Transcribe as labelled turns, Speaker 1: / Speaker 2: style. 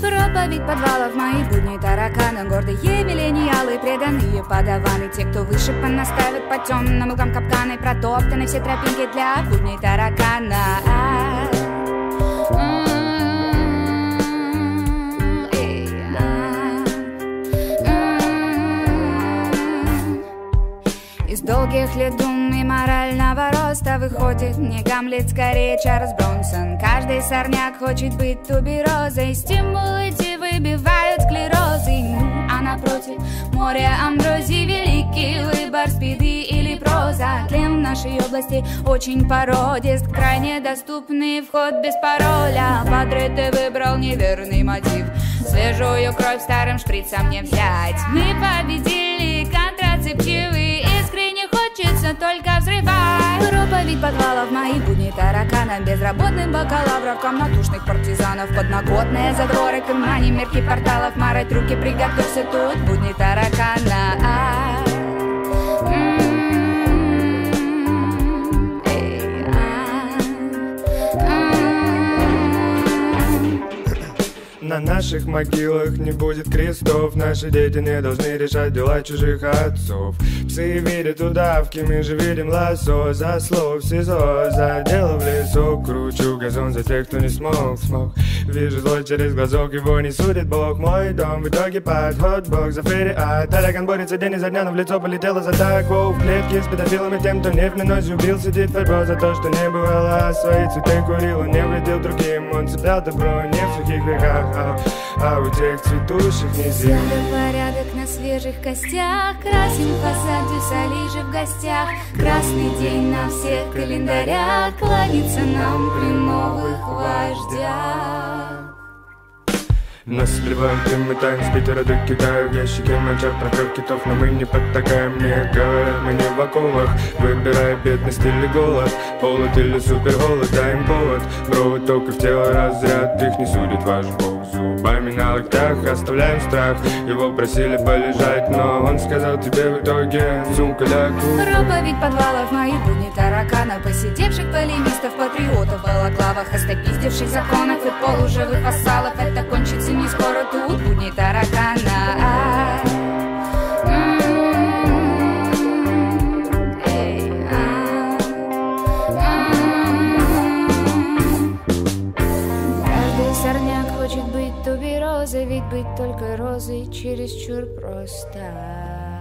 Speaker 1: Проповедь подвалов моих будни таракана Гордые миллениалы, преданные подаваны. Те, кто выше понаставят по темным углам капканы Протоптаны все тропинки для будней таракана долгих лет дум и морального роста Выходит. Не Гамлет, скорее Чарльз Бронсон. Каждый сорняк хочет быть туберозой. Стимулы эти выбивают склерозы. Ну, А напротив море амброзии. Великий выбор спиды или проза. Тлен в нашей области очень породист. Крайне доступный вход без пароля. Падре ты выбрал неверный мотив. Свежую кровь старым шприцом не взять. Мы победили контрацептивы подвалов, мои будни таракана Безработным бакалавров, комнатушных партизанов Подноготные затворы, кармане, мерки порталов Марать руки, приготовься тут, будни таракана а -а -а.
Speaker 2: На наших могилах не будет крестов. Наши дети не должны решать дела чужих отцов. Псы верят удавки, мы же верим лосо. За слов СИЗО, за дело в лесу. Кручу газон за тех, кто не смог, смог. Вижу зло через глазок, его не судит Бог. Мой дом в итоге под хот-бог за ферри А таракан борется день изо дня, но в лицо полетело за так Воу, в клетке с педофилами тем, кто не в минус убил Сидит фарбо за то, что не бывало. Свои цветы курил, он не вредил другим. Он цеплял добро не в сухих веках а у тех цветущих недель
Speaker 1: порядок на свежих костях. Красим фасад Дюсалижи в гостях. Красный день на всех календарях. Кланяться нам при новых вождях.
Speaker 2: Нас сливают дым и тайн с Питера до Китая. В ящике мочат про кров китов, но мы не подтакаем. Мне говорят, мы не в вакуумах Выбирая бедность или голод. Холод или супер голод, дай им Бровы только в тело разряд. Их не судит ваш бог Зубами на локтях. Оставляем страх. Его просили полежать, но он сказал тебе в итоге Сумка ляку
Speaker 1: Проповедь подвалов моих будни таракана. Посидевших полемистов, патриотов, балаклавах Остопиздевших законов и полуживых вассалов Это кончится туберозой Ведь быть только розой чересчур просто